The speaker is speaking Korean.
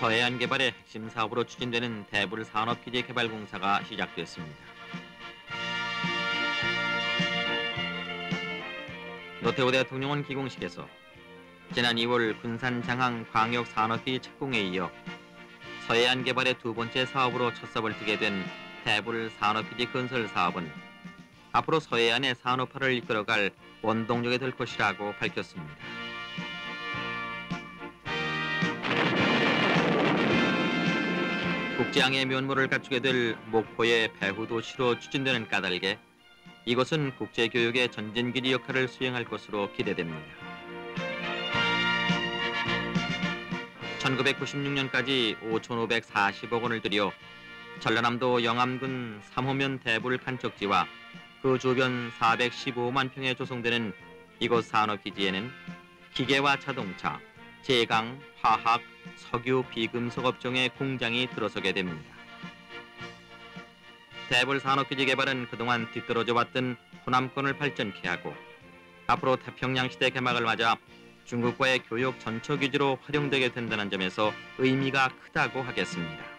서해안 개발의 핵심 사업으로 추진되는 대불 산업기지 개발 공사가 시작됐습니다. 노태우 대통령은 기공식에서 지난 2월 군산 장항 광역 산업기지 착공에 이어 서해안 개발의 두 번째 사업으로 첫 삽을 뜨게 된 대불 산업기지 건설 사업은 앞으로 서해안의 산업화를 이끌어갈 원동력이 될 것이라고 밝혔습니다. 국제항의 면모를 갖추게 될 목포의 배후 도시로 추진되는 까닭에 이곳은 국제교육의 전진기지 역할을 수행할 것으로 기대됩니다. 1996년까지 5,540억 원을 들여 전라남도 영암군 3호면 대불 간척지와 그 주변 415만 평에 조성되는 이곳 산업기지에는 기계와 자동차, 제강, 화학, 석유, 비금속 업종의 공장이 들어서게 됩니다. 대불 산업기지 개발은 그동안 뒤떨어져 왔던 호남권을 발전케 하고 앞으로 태평양 시대 개막을 맞아 중국과의 교육 전초 기지로 활용되게 된다는 점에서 의미가 크다고 하겠습니다.